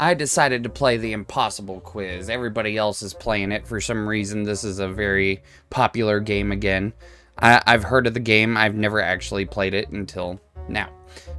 I decided to play the impossible quiz. Everybody else is playing it for some reason. This is a very popular game again. I, have heard of the game. I've never actually played it until now.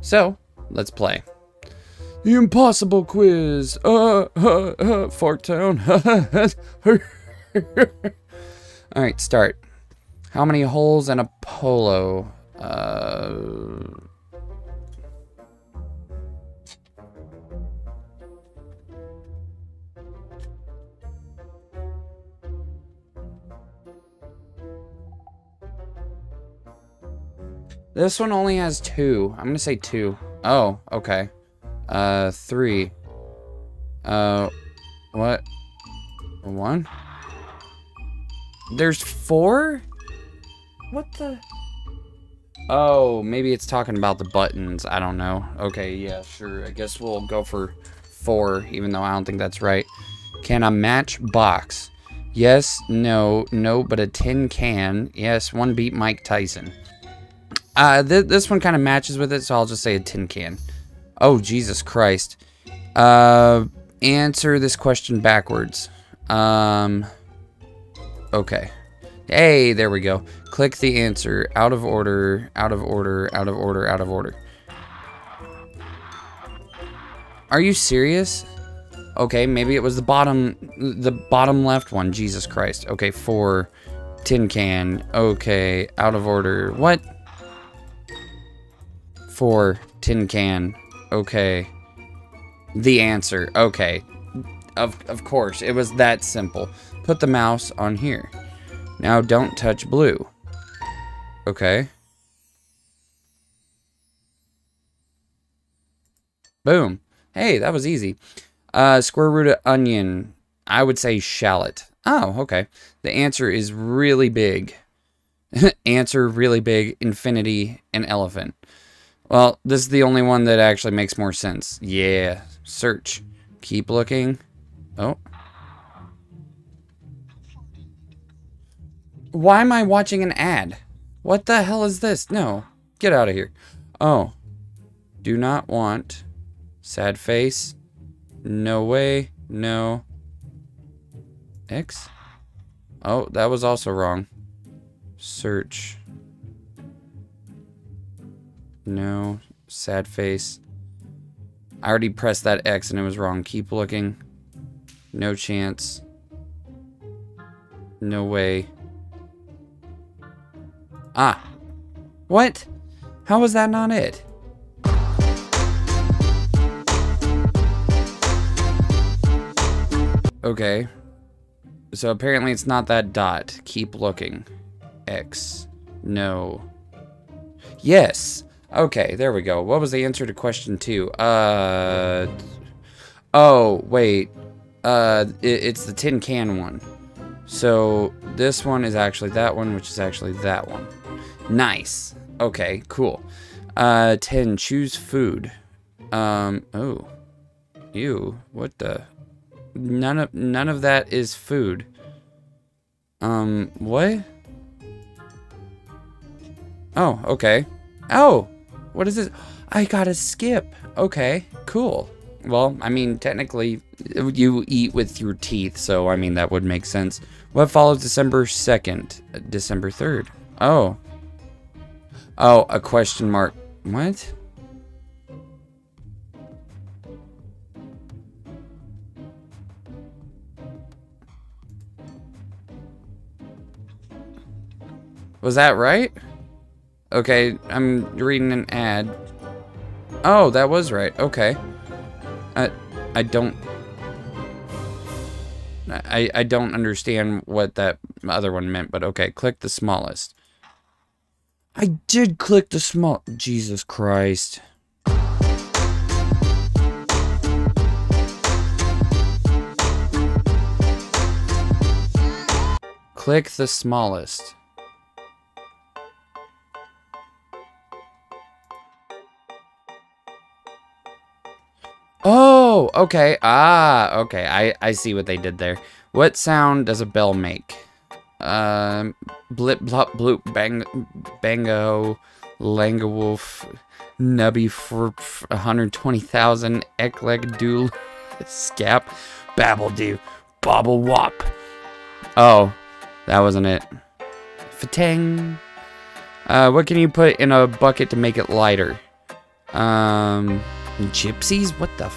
So, let's play. The impossible quiz. Uh, uh, uh, Fort Town. Alright, start. How many holes in a polo? Uh... This one only has two. I'm gonna say two. Oh, okay. Uh, three. Uh, what? One? There's four? What the? Oh, maybe it's talking about the buttons. I don't know. Okay, yeah, sure. I guess we'll go for four, even though I don't think that's right. Can a match box? Yes, no, no, but a tin can. Yes, one beat Mike Tyson. Uh, th this one kind of matches with it, so I'll just say a tin can. Oh, Jesus Christ. Uh, answer this question backwards. Um, okay. Hey, there we go. Click the answer. Out of order, out of order, out of order, out of order. Are you serious? Okay, maybe it was the bottom, the bottom left one. Jesus Christ. Okay, four. Tin can. Okay, out of order. What? For tin can. Okay. The answer. Okay. Of, of course, it was that simple. Put the mouse on here. Now don't touch blue. Okay. Boom. Hey, that was easy. Uh, square root of onion. I would say shallot. Oh, okay. The answer is really big. answer really big, infinity, and elephant. Well, this is the only one that actually makes more sense. Yeah. Search. Keep looking. Oh. Why am I watching an ad? What the hell is this? No. Get out of here. Oh. Do not want. Sad face. No way. No. X? Oh, that was also wrong. Search. No. Sad face. I already pressed that X and it was wrong. Keep looking. No chance. No way. Ah. What? How was that not it? Okay. So apparently it's not that dot. Keep looking. X. No. Yes. Okay, there we go. What was the answer to question two? Uh, oh, wait. Uh, it, it's the tin can one. So this one is actually that one, which is actually that one. Nice. Okay, cool. Uh, 10, choose food. Um, oh. Ew, what the? None of, none of that is food. Um, what? Oh, okay. Oh, what is this? I gotta skip. Okay, cool. Well, I mean, technically, you eat with your teeth, so I mean, that would make sense. What follows December 2nd? December 3rd. Oh. Oh, a question mark. What? Was that right? Okay, I'm reading an ad. Oh, that was right. Okay. I, I don't... I, I don't understand what that other one meant, but okay. Click the smallest. I did click the small... Jesus Christ. Click the smallest. Oh, okay. Ah, okay. I, I see what they did there. What sound does a bell make? Um, blip, blop, bloop, bang, bango, langawolf, nubby for 120,000, ekleg, dool. Scap. Babble do. Bobble wop. Oh, that wasn't it. Fatang. Uh, what can you put in a bucket to make it lighter? Um, gypsies? What the f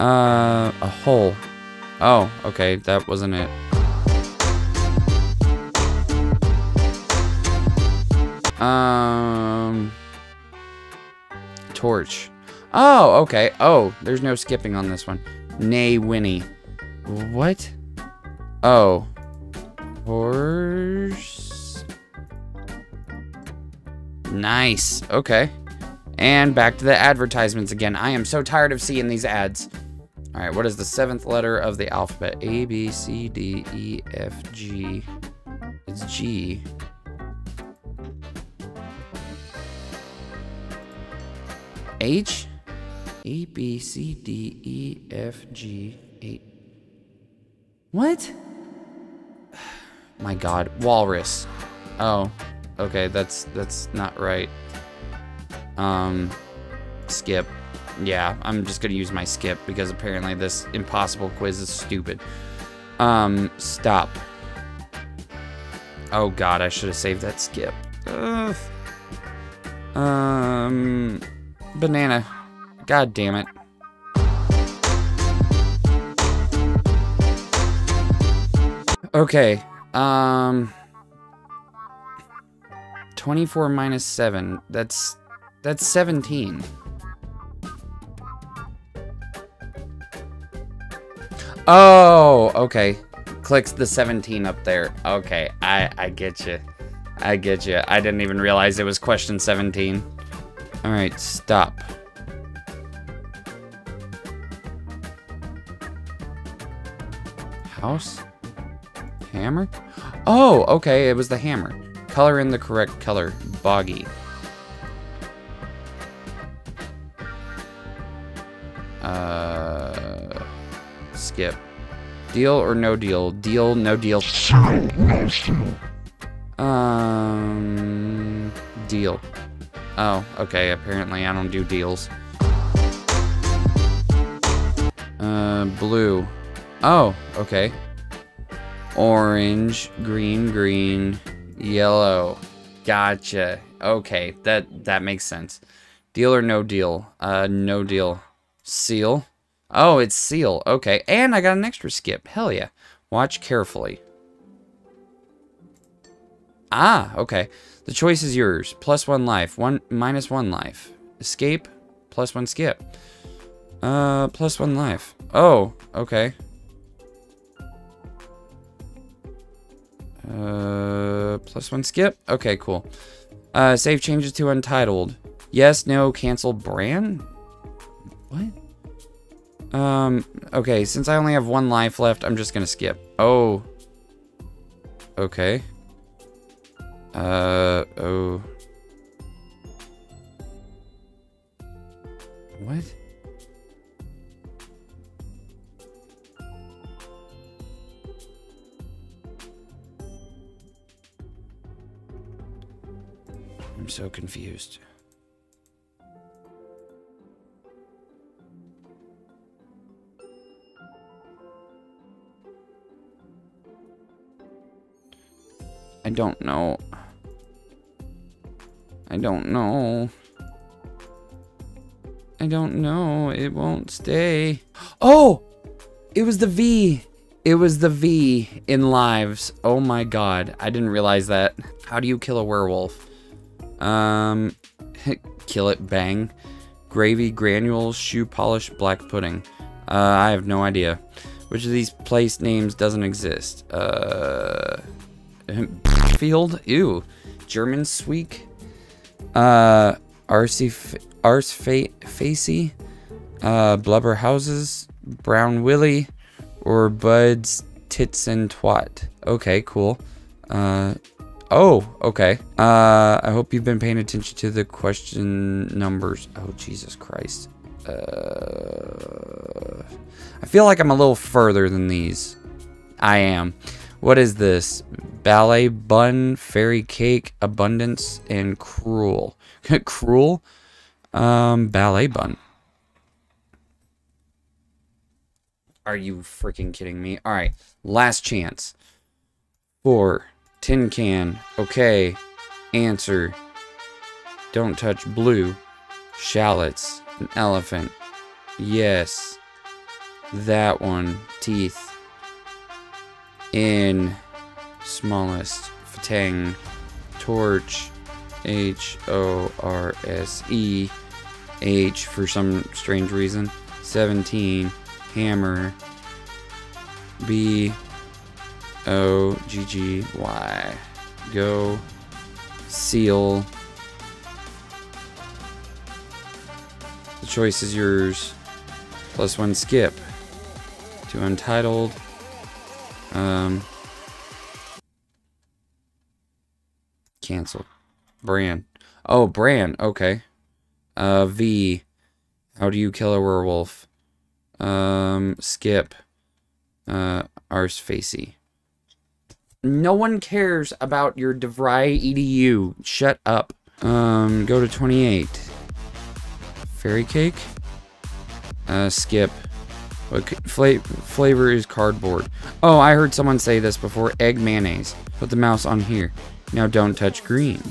Uh, a hole. Oh, okay, that wasn't it. Um, torch. Oh, okay. Oh, there's no skipping on this one. Nay, Winnie. What? Oh. Horse. Nice. Okay. And back to the advertisements again. I am so tired of seeing these ads. All right, what is the seventh letter of the alphabet? A, B, C, D, E, F, G. It's G. H? A, B, C, D, E, F, G, H. What? My god, walrus. Oh, okay, that's that's not right. Um, skip. Yeah, I'm just gonna use my skip because apparently this impossible quiz is stupid. Um, stop. Oh god, I should have saved that skip. Ugh. Um, banana. God damn it. Okay, um... 24 minus 7, that's... That's 17. Oh, okay. Clicks the 17 up there. Okay, I, I get you. I get you. I didn't even realize it was question 17. Alright, stop. House? Hammer? Oh, okay, it was the hammer. Color in the correct color. Boggy. Skip. Deal or no deal? Deal, no deal. Um, deal. Oh, okay, apparently I don't do deals. Uh, blue. Oh, okay. Orange, green, green, yellow. Gotcha. Okay, that that makes sense. Deal or no deal? Uh, no deal. Seal. Oh, it's seal. Okay, and I got an extra skip. Hell yeah. Watch carefully. Ah, okay. The choice is yours. Plus one life. One minus one life. Escape. Plus one skip. Uh, plus one life. Oh, okay. Uh, plus one skip. Okay, cool. Uh, save changes to untitled. Yes, no, cancel Bran? What? Um, okay, since I only have one life left, I'm just gonna skip. Oh. Okay. Uh, oh. What? I'm so confused. Don't know. I don't know. I don't know. It won't stay. Oh! It was the V. It was the V in lives. Oh my god. I didn't realize that. How do you kill a werewolf? Um, kill it, bang. Gravy, granules, shoe polish, black pudding. Uh, I have no idea. Which of these place names doesn't exist? Uh, field? Ew. Germansweek? Uh, RC, Ars Facey? Uh, Blubberhouses? Brown Willie? Or Bud's Tits and Twat? Okay, cool. Uh, Oh, okay. Uh, I hope you've been paying attention to the question numbers. Oh, Jesus Christ. Uh, I feel like I'm a little further than these. I am. What is this? Ballet bun, fairy cake, abundance, and cruel. cruel? Um, ballet bun. Are you freaking kidding me? All right, last chance. Four. Tin can. Okay. Answer. Don't touch blue. Shallots. An elephant. Yes. That one. Teeth. In. Smallest. Fatang. Torch. H O R S E. H for some strange reason. 17. Hammer. B. O G G Y. Go. Seal. The choice is yours. Plus one skip. To Untitled. Um. Cancel. Bran. Oh, Bran. Okay. Uh, V. How do you kill a werewolf? Um, skip. Uh, Ars Facey. No one cares about your DeVry EDU. Shut up. Um, go to 28. Fairy cake? Uh, skip. What fla flavor is cardboard? Oh, I heard someone say this before. Egg mayonnaise. Put the mouse on here. Now don't touch green.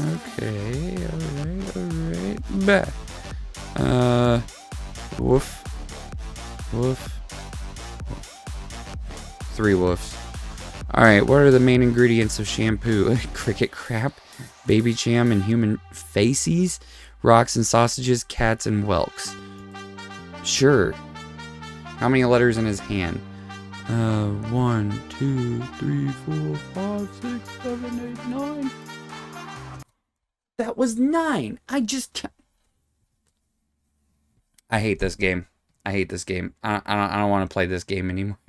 Okay, alright, alright. Bah. Uh, woof. Woof. Three woofs. Alright, what are the main ingredients of shampoo? Cricket crap, baby jam and human faces, rocks and sausages, cats and whelks. Sure. How many letters in his hand? Uh, one, two, three, four, five, six, seven, eight, nine. That was nine. I just. I hate this game. I hate this game. I, I don't, I don't want to play this game anymore.